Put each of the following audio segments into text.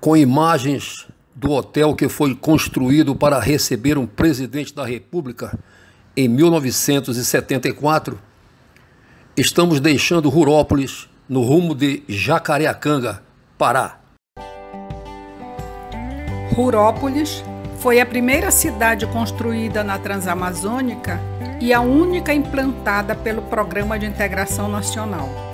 com imagens do hotel que foi construído para receber um presidente da República em 1974, estamos deixando Rurópolis no rumo de Jacareacanga, Pará. Rurópolis foi a primeira cidade construída na Transamazônica e a única implantada pelo Programa de Integração Nacional.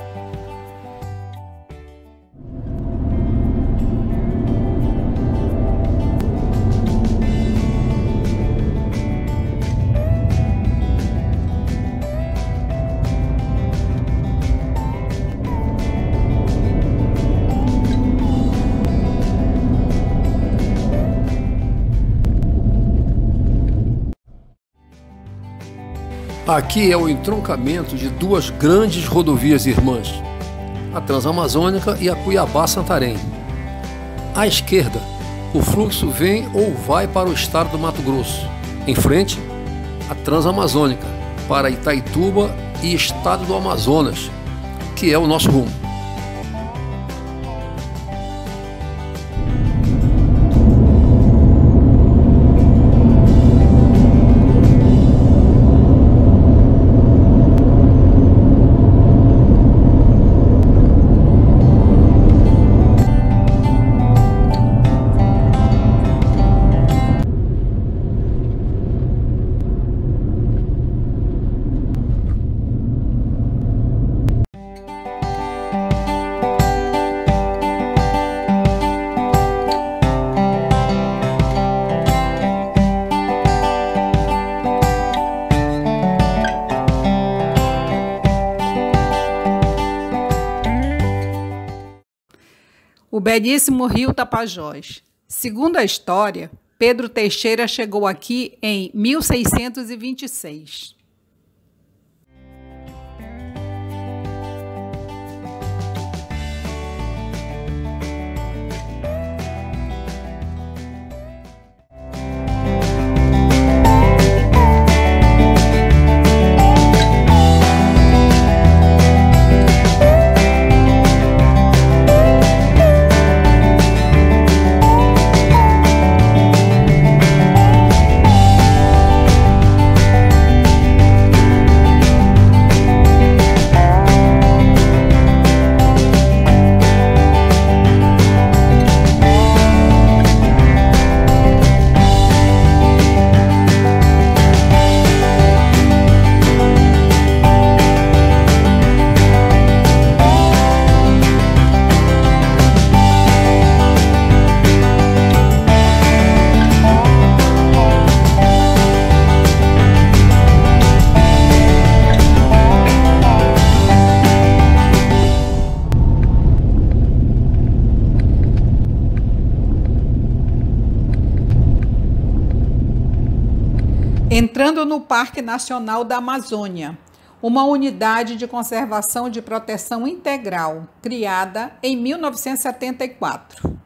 Aqui é o entroncamento de duas grandes rodovias irmãs, a Transamazônica e a Cuiabá-Santarém. À esquerda, o fluxo vem ou vai para o estado do Mato Grosso. Em frente, a Transamazônica, para Itaituba e estado do Amazonas, que é o nosso rumo. O belíssimo rio Tapajós. Segundo a história, Pedro Teixeira chegou aqui em 1626. Entrando no Parque Nacional da Amazônia, uma unidade de conservação de proteção integral, criada em 1974.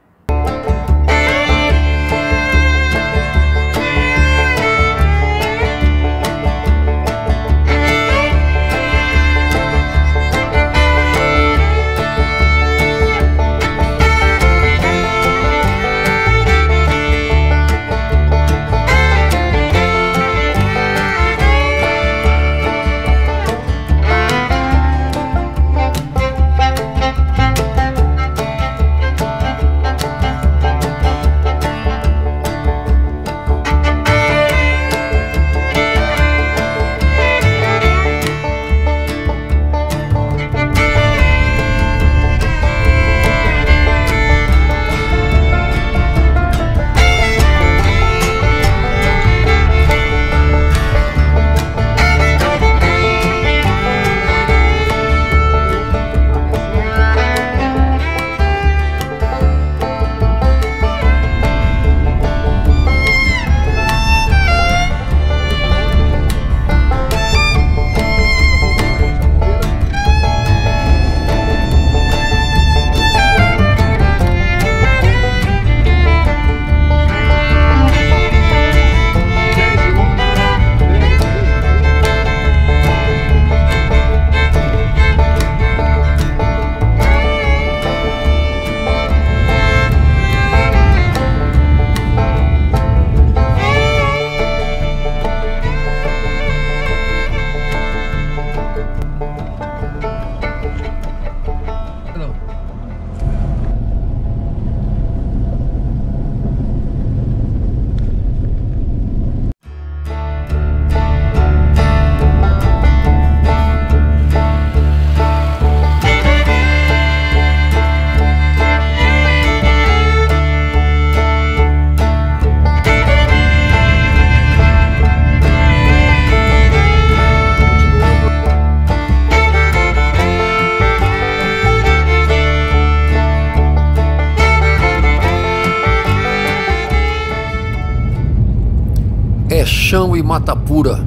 Paixão e mata pura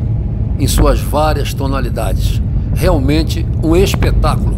em suas várias tonalidades. Realmente um espetáculo.